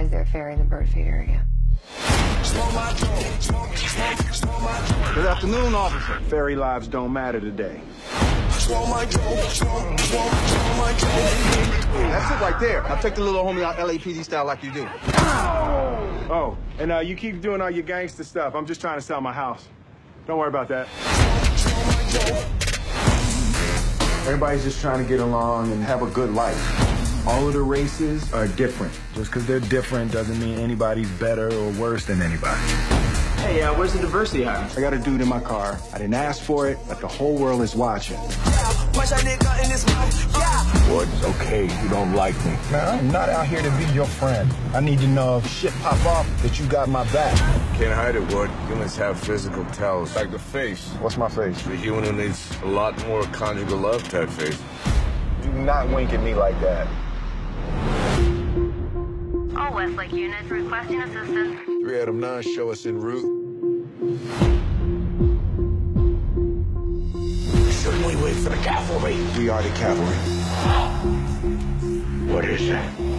is there a fairy in the bird feeder again? Good afternoon, officer. Fairy lives don't matter today. That's it right there. Now take the little homie out LAPD style like you do. Oh, and uh, you keep doing all your gangster stuff. I'm just trying to sell my house. Don't worry about that. Everybody's just trying to get along and have a good life. All of the races are different. Just because they're different doesn't mean anybody's better or worse than anybody. Hey, uh, where's the diversity hire? I got a dude in my car. I didn't ask for it, but the whole world is watching. Ward, it's okay. You don't like me. Man, I'm not out here to be your friend. I need to know if shit pop off that you got my back. Can't hide it, Ward. Humans have physical tells. Like the face. What's my face? The human who needs a lot more conjugal love type face. Do not wink at me like that. All Westlake units requesting assistance. 3 Adam 9, show us en route. Shouldn't we wait for the cavalry? We are the cavalry. What is that?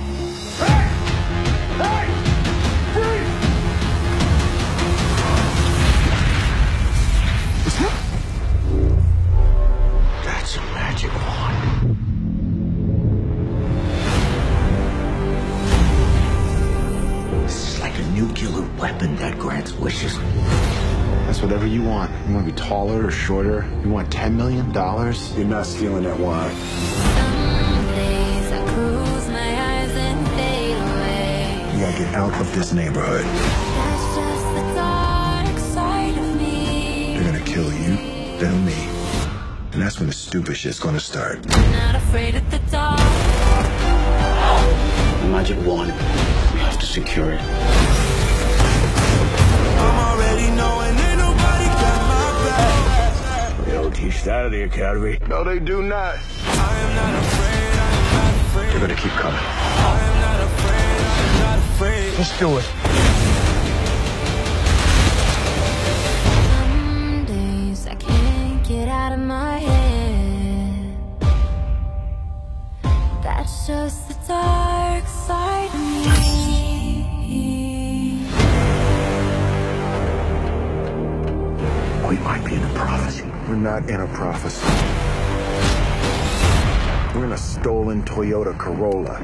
A weapon that grants wishes. That's whatever you want. You want to be taller or shorter? You want $10 million? You're not stealing that wine. Days I close my eyes and fade away. You gotta get out of this neighborhood. That's just the dark side of me. They're gonna kill you, then me. And that's when the stupid shit's gonna start. Not afraid of the dark. The magic wand. We have to secure it. They don't teach that at the academy. No, they do not. i am They're gonna keep coming. Let's do it. Some days I can't get out of my head. That's just We might be in a prophecy. We're not in a prophecy. We're in a stolen Toyota Corolla.